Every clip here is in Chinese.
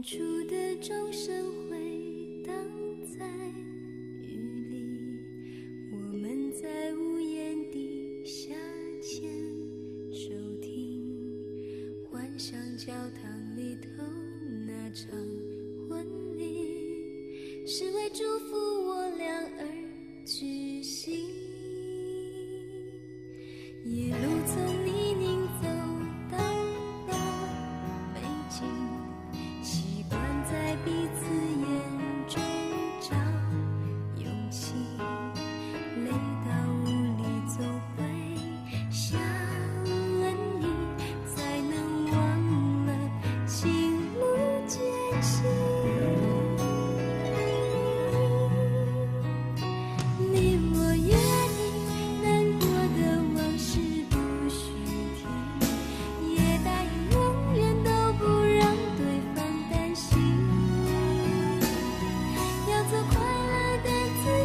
远处的钟声回荡在雨里我们在屋檐底下牵手听。幻想教堂里头那场婚礼是为祝福我俩而举行。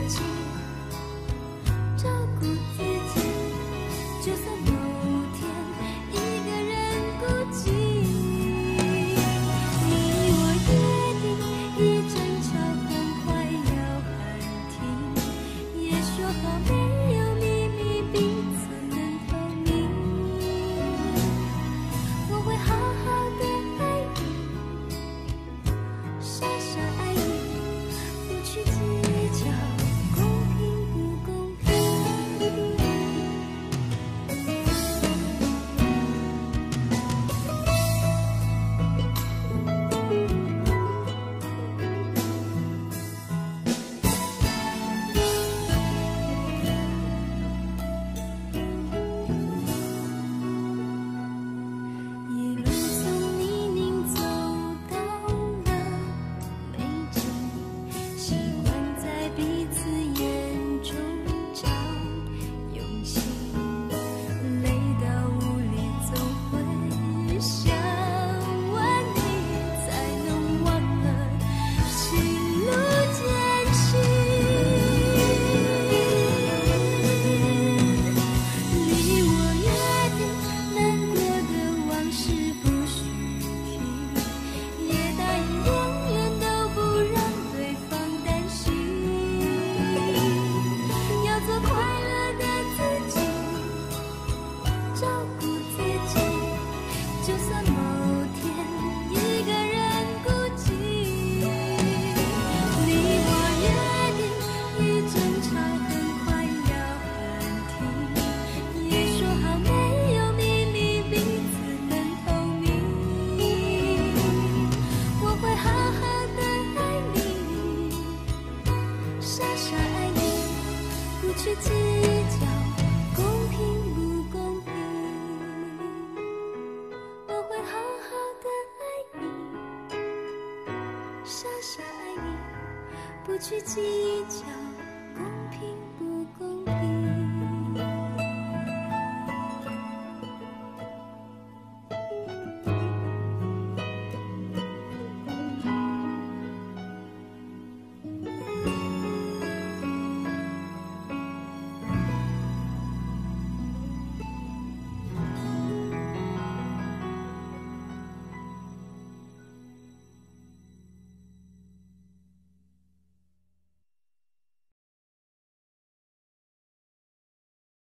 to 不去计较公平不公平我会好好的爱你傻傻爱你不去计较